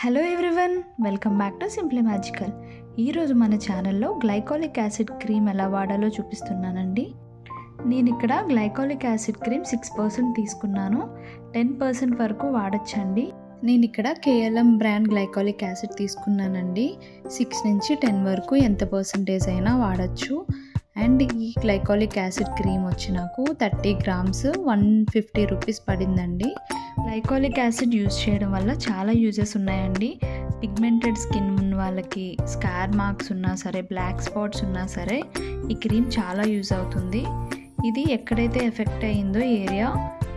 Hello everyone welcome back to simply magical ఈరోజు మన ఛానల్లో గ్లైకాలిక్ యాసిడ్ క్రీమ్ ఎలా వాడాలో చూపిస్తున్నానండి. నేను ఇక్కడ glycolic acid cream six percent తీసుకున్నాను. టెన్ పర్సెంట్ వరకు వాడచ్చండి. నేను ఇక్కడ కేఎల్ఎం బ్రాండ్ గ్లైకాలిక్ యాసిడ్ తీసుకున్నానండి. సిక్స్ నుంచి టెన్ వరకు ఎంత పర్సంటేజ్ అయినా వాడచ్చు. అండ్ ఈ గ్లైకాలిక్ యాసిడ్ క్రీమ్ వచ్చి నాకు thirty grams one fifty rupees పడిందండి. గ్లైకాలిక్ యాసిడ్ యూజ్ చేయడం వల్ల చాలా యూజెస్ ఉన్నాయండి. పిగ్మెంటెడ్ స్కిన్ ఉన్న వాళ్ళకి స్కార్ మార్క్స్ ఉన్నా సరే బ్లాక్ స్పాట్స్ ఉన్నా సరే ఈ క్రీమ్ చాలా యూజ్ అవుతుంది. ఇది ఎక్కడైతే ఎఫెక్ట్ అయ్యిందో ఏరియా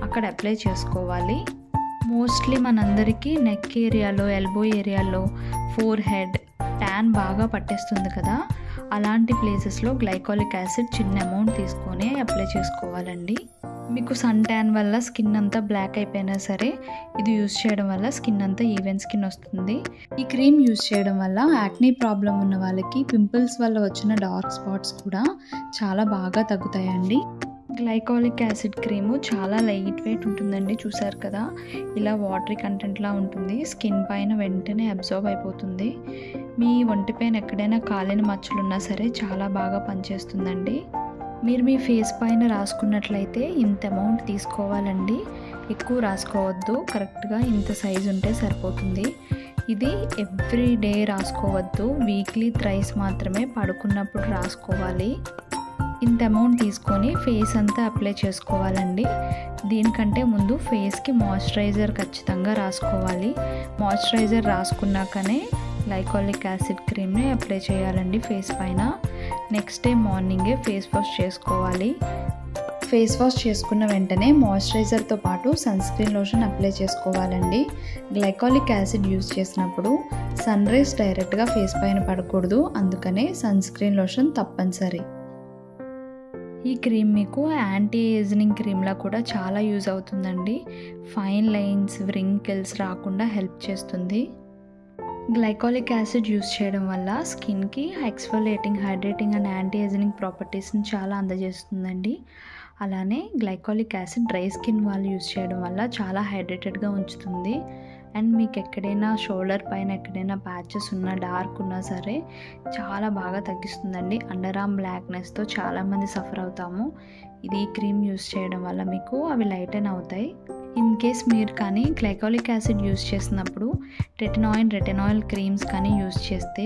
అక్కడ అప్లై చేసుకోవాలి. మోస్ట్లీ మనందరికీ నెక్ ఏరియాలో ఎల్బో ఏరియాలో ఫోర్ హెడ్ ట్యాన్ బాగా పట్టేస్తుంది కదా. అలాంటి ప్లేసెస్లో గ్లైకాలిక్ యాసిడ్ చిన్న అమౌంట్ తీసుకొని అప్లై చేసుకోవాలండి. మీకు సన్ ట్యాన్ వల్ల స్కిన్ అంతా బ్లాక్ అయిపోయినా సరే ఇది యూస్ చేయడం వల్ల స్కిన్ అంతా ఈవెన్ స్కిన్ వస్తుంది. ఈ క్రీమ్ యూస్ చేయడం వల్ల యాక్నీ ప్రాబ్లం ఉన్న వాళ్ళకి పింపుల్స్ వల్ల వచ్చిన డార్క్ స్పాట్స్ కూడా చాలా బాగా తగ్గుతాయండి. గ్లైకాలిక్ యాసిడ్ క్రీము చాలా లైట్ వెయిట్ ఉంటుందండి చూసారు కదా? ఇలా వాటరీ కంటెంట్లా ఉంటుంది స్కిన్ పైన వెంటనే అబ్జర్వ్ అయిపోతుంది. మీ ఒంటి పైన ఎక్కడైనా కాలిన మచ్చలున్నా సరే చాలా బాగా పనిచేస్తుందండి. మీరు మీ ఫేస్ పైన రాసుకున్నట్లయితే ఇంత అమౌంట్ తీసుకోవాలండి. ఎక్కువ రాసుకోవద్దు. కరెక్ట్గా ఇంత సైజు ఉంటే సరిపోతుంది. ఇది ఎవ్రీ డే రాసుకోవద్దు. వీక్లీ థ్రైస్ మాత్రమే పడుకున్నప్పుడు రాసుకోవాలి. ఇంత అమౌంట్ తీసుకొని ఫేస్ అంతా అప్లై చేసుకోవాలండి. దీనికంటే ముందు ఫేస్కి మాయిశ్చరైజర్ ఖచ్చితంగా రాసుకోవాలి. మాయిశ్చరైజర్ రాసుకున్నాకనే లైకాలిక్ యాసిడ్ క్రీమ్ని అప్లై చేయాలండి ఫేస్ పైన. నెక్స్ట్ డే మార్నింగే ఫేస్ వాష్ చేసుకోవాలి. ఫేస్ వాష్ చేసుకున్న వెంటనే మాయిశ్చరైజర్తో పాటు సన్ స్క్రీన్ లోషన్ అప్లై చేసుకోవాలండి. గ్లైకాలిక్ యాసిడ్ యూజ్ చేసినప్పుడు సన్ రైస్ డైరెక్ట్గా ఫేస్ పైన పడకూడదు. అందుకనే సన్ స్క్రీన్ లోషన్ తప్పనిసరి. ఈ క్రీమ్ మీకు యాంటీ ఏజనింగ్ క్రీమ్లా కూడా చాలా యూజ్ అవుతుందండి. ఫైన్ లైన్స్ వ్రింకిల్స్ రాకుండా హెల్ప్ చేస్తుంది. గ్లైకాలిక్ యాసిడ్ యూస్ చేయడం వల్ల స్కిన్కి exfoliating hydrating and anti ageing ప్రాపర్టీస్ని చాలా అందజేస్తుందండి. అలానే గ్లైకాలిక్ యాసిడ్ డ్రై స్కిన్ వాళ్ళు యూస్ చేయడం వల్ల చాలా హైడ్రేటెడ్గా ఉంచుతుంది. అండ్ మీకు ఎక్కడైనా షోల్డర్ పైన ఎక్కడైనా ప్యాచెస్ ఉన్నా డార్క్ ఉన్నా సరే చాలా బాగా తగ్గిస్తుందండి. అండర్ ఆర్మ్ బ్లాక్నెస్తో చాలామంది సఫర్ అవుతాము. ఇది క్రీమ్ యూస్ చేయడం వల్ల మీకు అవి లైటన్ అవుతాయి. ఇన్ కేస్ మీరు కానీ గ్లైకాలిక్ యాసిడ్ యూస్ చేసినప్పుడు రెటినాయిల్ రెటనాయిల్ క్రీమ్స్ కానీ యూస్ చేస్తే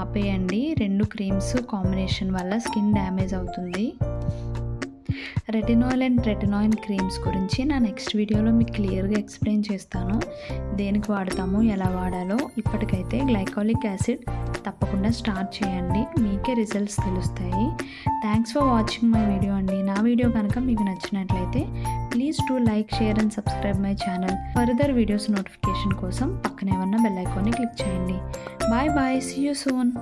ఆపేయండి. రెండు క్రీమ్స్ కాంబినేషన్ వల్ల స్కిన్ డ్యామేజ్ అవుతుంది. రెటినాయిల్ అండ్ రెటినాయిల్ క్రీమ్స్ గురించి నా నెక్స్ట్ వీడియోలో మీకు క్లియర్గా ఎక్స్ప్లెయిన్ చేస్తాను. దేనికి వాడతామో ఎలా వాడాలో ఇప్పటికైతే గ్లైకాలిక్ యాసిడ్ తప్పకుండా స్టార్ట్ చేయండి. మీకే రిజల్ట్స్ తెలుస్తాయి. Thanks for watching my video అండి. నా వీడియో కనుక మీకు నచ్చినట్లయితే please to like share and subscribe my channel further videos notification కోసం పక్కనే ఉన్న బెల్ ఐకాన్ని క్లిక్ చేయండి. Bye bye see you soon